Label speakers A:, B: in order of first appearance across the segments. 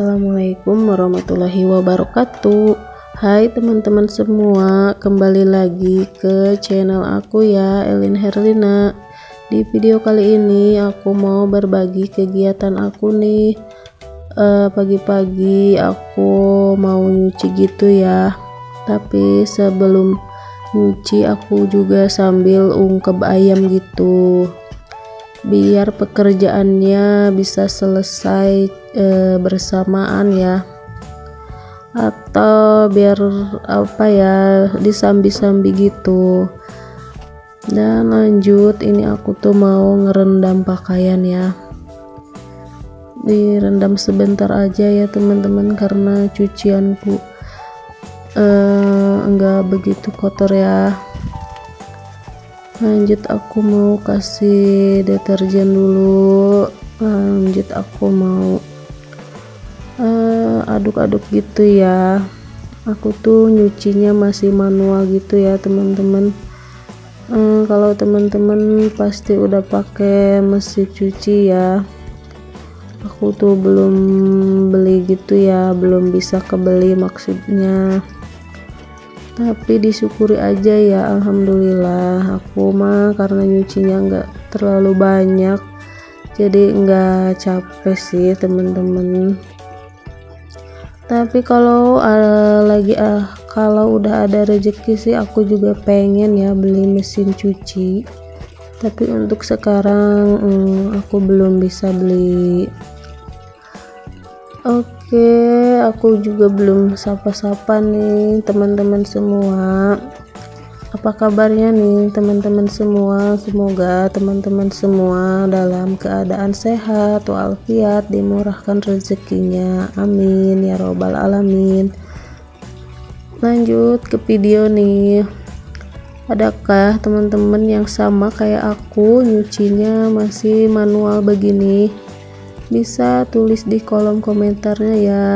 A: Assalamualaikum warahmatullahi wabarakatuh. Hai teman-teman semua kembali lagi ke channel aku ya Elin Herlina. Di video kali ini aku mau berbagi kegiatan aku nih. Eh, pagi-pagi uh, aku mau nyuci gitu ya. Tapi sebelum nyuci aku juga sambil ungkep ayam gitu biar pekerjaannya bisa selesai e, bersamaan ya. Atau biar apa ya disambi-sambi gitu. Dan lanjut. Ini aku tuh mau ngerendam pakaian ya. Direndam sebentar aja ya teman-teman. Karena cucianku eh, enggak begitu kotor ya lanjut aku mau kasih deterjen dulu. Lanjut aku mau eh, aduk-aduk uh, gitu ya. Aku tuh nyucinya masih manual gitu ya teman-teman. Uh, kalau teman-teman pasti udah pakai mesin cuci ya. Aku tuh belum beli gitu ya belum bisa kebeli maksudnya tapi disyukuri aja ya alhamdulillah. Aku mah karena nyucinya nggak terlalu banyak jadi nggak capek sih temen-temen. Tapi kalau uh, lagi uh, kalau udah ada rezeki sih aku juga pengen ya beli mesin cuci. Tapi untuk sekarang um, aku belum bisa beli. Oke Aku juga belum sapa-sapa nih teman-teman semua. Apa kabarnya nih teman-teman semua? Semoga teman-teman semua dalam keadaan sehat walafiat dimurahkan rezekinya. Amin ya robbal alamin. Lanjut ke video nih. Adakah teman-teman yang sama kayak aku nyucinya masih manual begini? bisa tulis di kolom komentarnya ya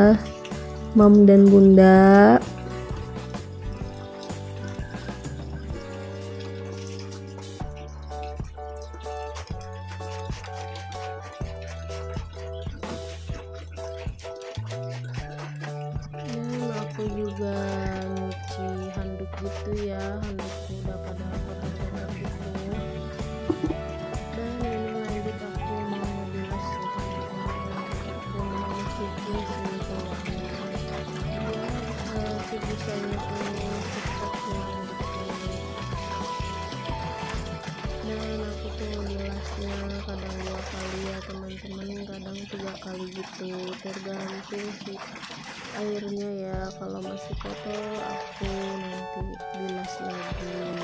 A: mam dan bunda. Dan aku juga nyuci handuk gitu ya handukku udah pada tergantung sih airnya ya kalau masih kotor aku nanti bilas lagi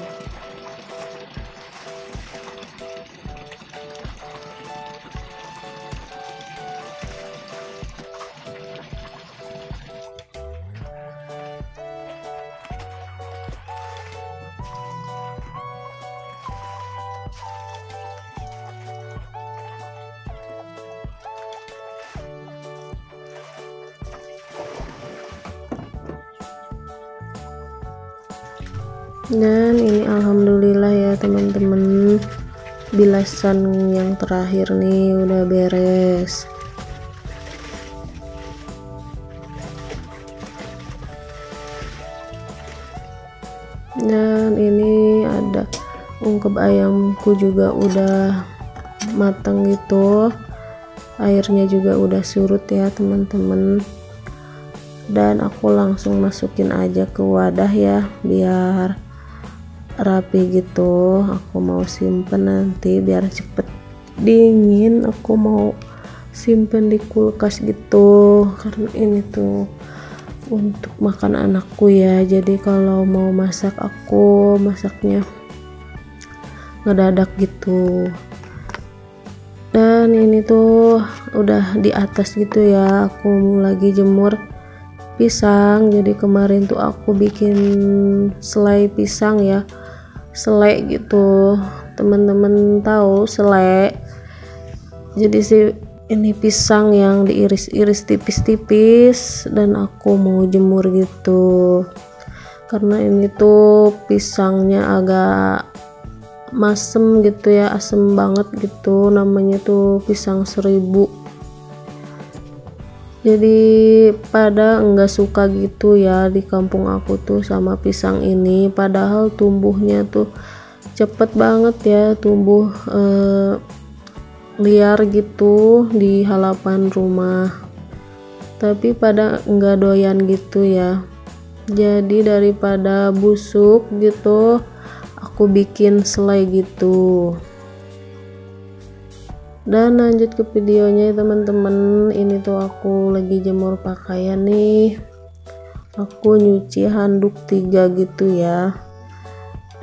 A: dan ini alhamdulillah ya teman-teman. Bilasan yang terakhir nih udah beres. Dan ini ada ungkep ayamku juga udah matang gitu airnya juga udah surut ya teman-teman. Dan aku langsung masukin aja ke wadah ya biar rapi gitu. Aku mau simpen nanti biar cepet dingin. Aku mau simpen di kulkas gitu. Karena ini tuh untuk makan anakku ya. Jadi kalau mau masak aku masaknya ngedadak gitu. Dan ini tuh udah di atas gitu ya. Aku lagi jemur pisang. Jadi kemarin tuh aku bikin selai pisang ya selek gitu. Teman-teman tahu selek jadi sih ini pisang yang diiris-iris tipis-tipis dan aku mau jemur gitu. Karena ini tuh pisangnya agak masem gitu ya asem banget gitu. Namanya tuh pisang seribu jadi pada enggak suka gitu ya di kampung aku tuh sama pisang ini. Padahal tumbuhnya tuh cepet banget ya tumbuh eh, liar gitu di halaman rumah. Tapi pada enggak doyan gitu ya. Jadi daripada busuk gitu aku bikin selai gitu dan lanjut ke videonya ya teman-teman. Ini tuh aku lagi jemur pakaian nih. Aku nyuci handuk tiga gitu ya.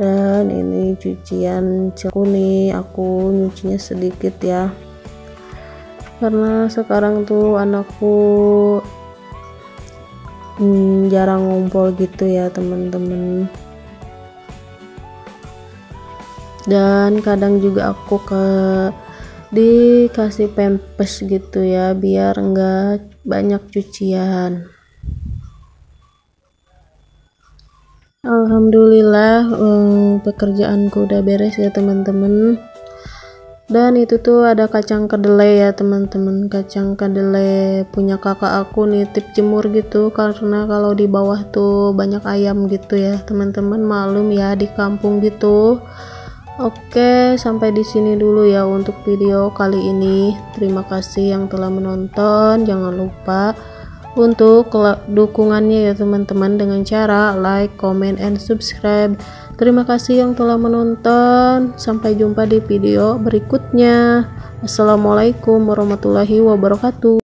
A: Dan ini cucian aku nih. Aku nyucinya sedikit ya. Karena sekarang tuh anakku hmm, jarang ngumpul gitu ya teman-teman. Dan kadang juga aku ke dikasih pempes gitu ya biar enggak banyak cucian. Alhamdulillah um, pekerjaanku udah beres ya teman-teman. Dan itu tuh ada kacang kedelai ya teman-teman. Kacang kedelai punya kakak aku nitip jemur gitu karena kalau di bawah tuh banyak ayam gitu ya teman-teman. Malum ya di kampung gitu Oke, sampai di sini dulu ya untuk video kali ini. Terima kasih yang telah menonton. Jangan lupa untuk dukungannya ya teman-teman dengan cara like, comment, and subscribe. Terima kasih yang telah menonton. Sampai jumpa di video berikutnya. Assalamualaikum warahmatullahi wabarakatuh.